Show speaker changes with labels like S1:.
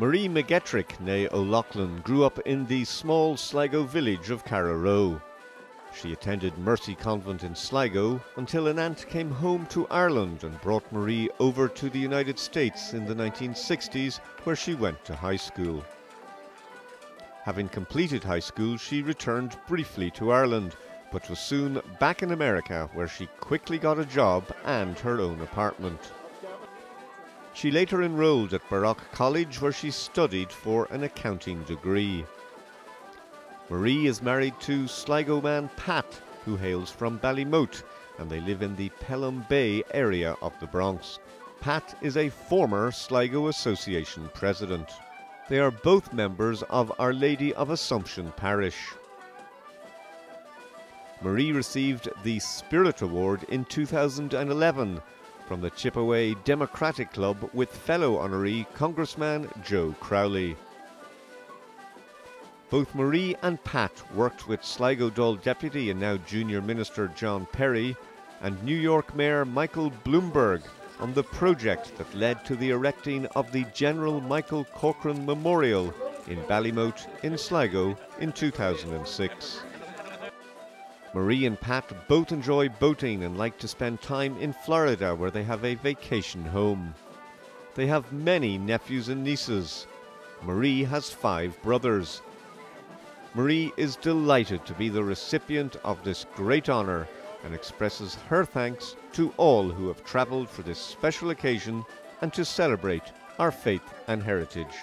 S1: Marie McGettrick, née O'Loughlin, grew up in the small Sligo village of Carraroe. She attended Mercy Convent in Sligo until an aunt came home to Ireland and brought Marie over to the United States in the 1960s, where she went to high school. Having completed high school, she returned briefly to Ireland, but was soon back in America, where she quickly got a job and her own apartment. She later enrolled at Baruch College where she studied for an accounting degree. Marie is married to Sligo man Pat, who hails from Ballymote, and they live in the Pelham Bay area of the Bronx. Pat is a former Sligo Association president. They are both members of Our Lady of Assumption Parish. Marie received the Spirit Award in 2011 from the Chippewa Democratic Club with fellow honoree Congressman Joe Crowley. Both Marie and Pat worked with Sligo Dáil Deputy and now Junior Minister John Perry and New York Mayor Michael Bloomberg on the project that led to the erecting of the General Michael Corcoran Memorial in Ballymote in Sligo in 2006. Marie and Pat both enjoy boating and like to spend time in Florida where they have a vacation home. They have many nephews and nieces. Marie has five brothers. Marie is delighted to be the recipient of this great honour and expresses her thanks to all who have travelled for this special occasion and to celebrate our faith and heritage.